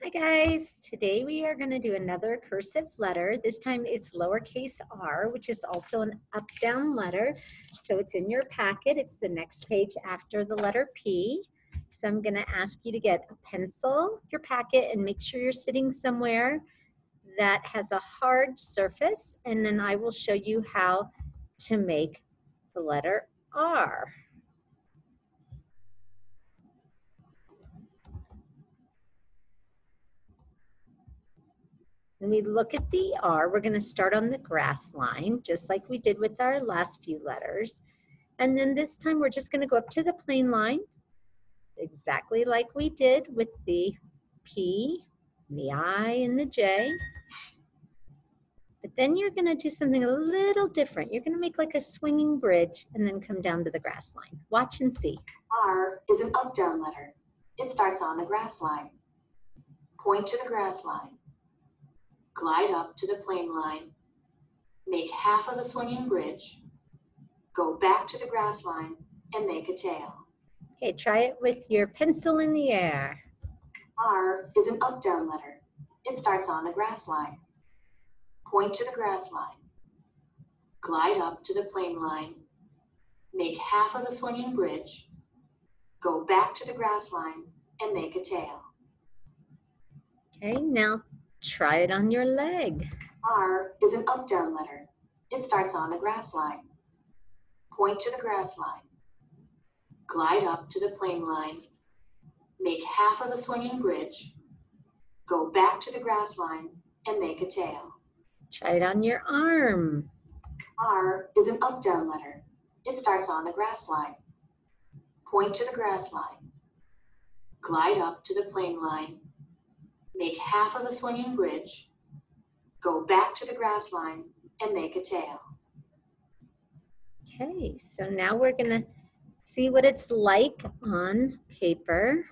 Hi guys, today we are going to do another cursive letter. This time it's lowercase r, which is also an up-down letter. So it's in your packet. It's the next page after the letter P. So I'm going to ask you to get a pencil, your packet, and make sure you're sitting somewhere that has a hard surface. And then I will show you how to make the letter R. When we look at the R, we're gonna start on the grass line, just like we did with our last few letters. And then this time we're just gonna go up to the plane line, exactly like we did with the P, the I, and the J. But then you're gonna do something a little different. You're gonna make like a swinging bridge and then come down to the grass line. Watch and see. R is an up-down letter. It starts on the grass line. Point to the grass line glide up to the plane line, make half of the swinging bridge, go back to the grass line, and make a tail. Okay, try it with your pencil in the air. R is an up-down letter. It starts on the grass line. Point to the grass line. Glide up to the plane line. Make half of the swinging bridge. Go back to the grass line and make a tail. Okay, now Try it on your leg. R is an up-down letter. It starts on the grass line. Point to the grass line. Glide up to the plane line. Make half of the swinging bridge. Go back to the grass line and make a tail. Try it on your arm. R is an up-down letter. It starts on the grass line. Point to the grass line. Glide up to the plane line make half of the swinging bridge, go back to the grass line, and make a tail. Okay, so now we're gonna see what it's like on paper.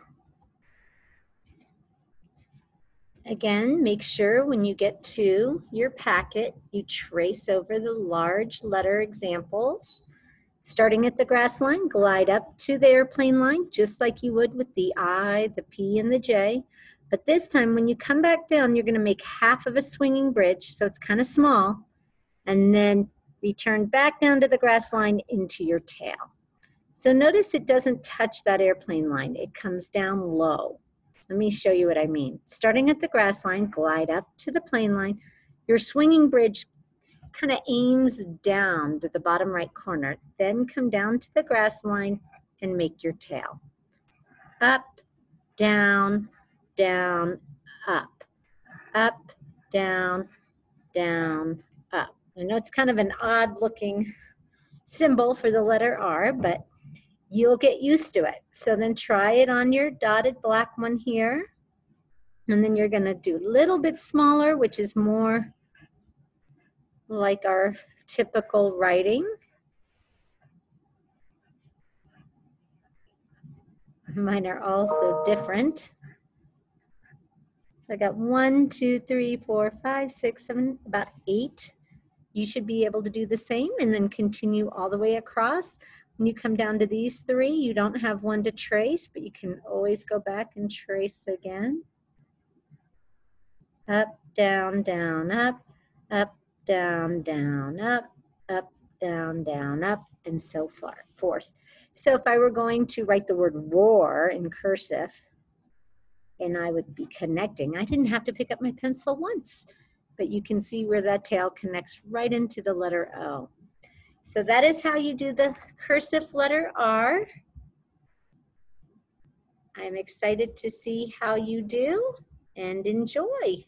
Again, make sure when you get to your packet, you trace over the large letter examples. Starting at the grass line, glide up to the airplane line, just like you would with the I, the P, and the J. But this time, when you come back down, you're gonna make half of a swinging bridge, so it's kind of small, and then return back down to the grass line into your tail. So notice it doesn't touch that airplane line. It comes down low. Let me show you what I mean. Starting at the grass line, glide up to the plane line. Your swinging bridge kind of aims down to the bottom right corner. Then come down to the grass line and make your tail. Up, down, down, up, up, down, down, up. I know it's kind of an odd looking symbol for the letter R, but you'll get used to it. So then try it on your dotted black one here. And then you're gonna do a little bit smaller, which is more like our typical writing. Mine are also different. So I got one, two, three, four, five, six, seven, about eight. You should be able to do the same and then continue all the way across. When you come down to these three, you don't have one to trace, but you can always go back and trace again. Up, down, down, up, up, down, down, up, up, down, down, up, and so far, forth. So if I were going to write the word roar in cursive, and I would be connecting. I didn't have to pick up my pencil once, but you can see where that tail connects right into the letter O. So that is how you do the cursive letter R. I'm excited to see how you do and enjoy.